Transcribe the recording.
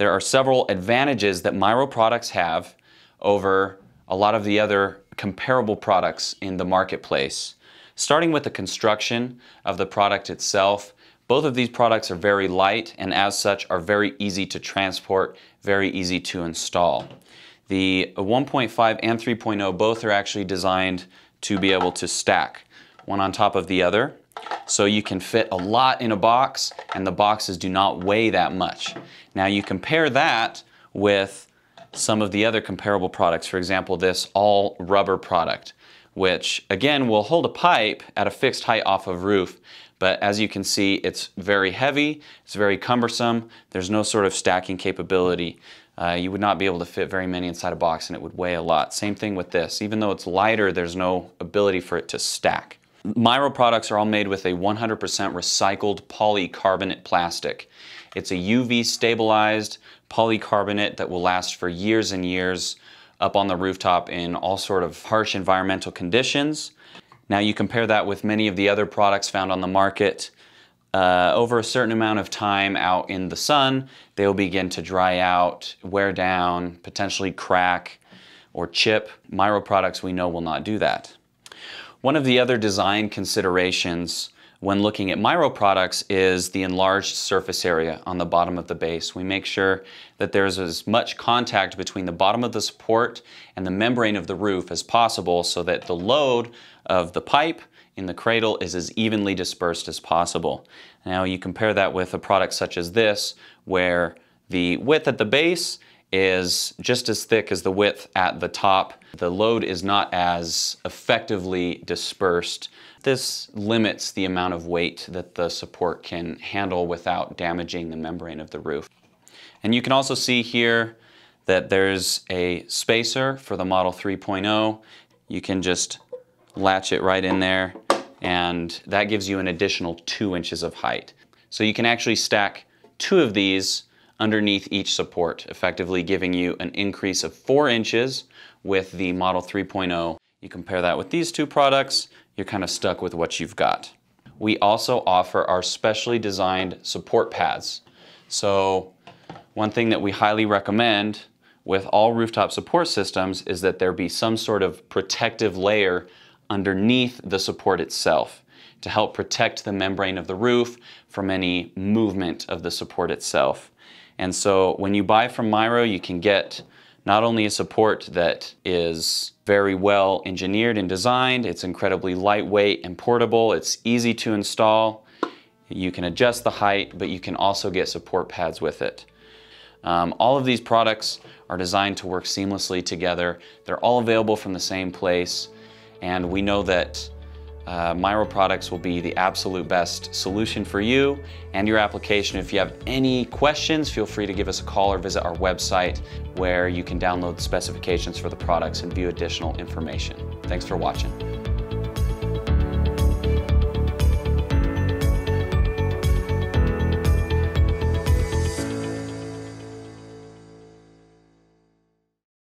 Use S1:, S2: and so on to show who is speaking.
S1: there are several advantages that Miro products have over a lot of the other comparable products in the marketplace. Starting with the construction of the product itself, both of these products are very light and as such are very easy to transport, very easy to install. The 1.5 and 3.0 both are actually designed to be able to stack one on top of the other. So you can fit a lot in a box and the boxes do not weigh that much. Now you compare that with some of the other comparable products. For example, this all rubber product, which again will hold a pipe at a fixed height off of roof. But as you can see, it's very heavy, it's very cumbersome, there's no sort of stacking capability. Uh, you would not be able to fit very many inside a box and it would weigh a lot. Same thing with this. Even though it's lighter, there's no ability for it to stack. Miro products are all made with a 100% recycled polycarbonate plastic. It's a UV stabilized polycarbonate that will last for years and years up on the rooftop in all sort of harsh environmental conditions. Now you compare that with many of the other products found on the market. Uh, over a certain amount of time out in the sun, they will begin to dry out, wear down, potentially crack or chip. Miro products we know will not do that. One of the other design considerations when looking at Miro products is the enlarged surface area on the bottom of the base. We make sure that there's as much contact between the bottom of the support and the membrane of the roof as possible so that the load of the pipe in the cradle is as evenly dispersed as possible. Now you compare that with a product such as this where the width at the base is just as thick as the width at the top. The load is not as effectively dispersed this limits the amount of weight that the support can handle without damaging the membrane of the roof. And you can also see here that there's a spacer for the Model 3.0. You can just latch it right in there and that gives you an additional two inches of height. So you can actually stack two of these underneath each support, effectively giving you an increase of four inches with the Model 3.0. You compare that with these two products, you're kind of stuck with what you've got. We also offer our specially designed support pads. So one thing that we highly recommend with all rooftop support systems is that there be some sort of protective layer underneath the support itself to help protect the membrane of the roof from any movement of the support itself. And so when you buy from Miro, you can get not only a support that is very well engineered and designed, it's incredibly lightweight and portable, it's easy to install, you can adjust the height, but you can also get support pads with it. Um, all of these products are designed to work seamlessly together. They're all available from the same place, and we know that uh, Miro products will be the absolute best solution for you and your application. If you have any questions, feel free to give us a call or visit our website where you can download the specifications for the products and view additional information. Thanks for watching.